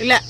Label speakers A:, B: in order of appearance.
A: La,